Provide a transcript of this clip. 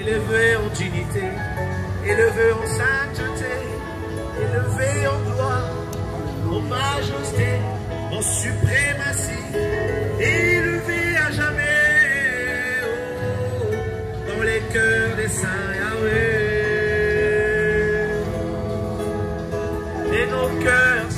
élevé en dignité, élevé en sainteté, élevé en gloire, en majesté, en suprématie, élevé à jamais oh, dans les cœurs des saints Yahweh. Et nos cœurs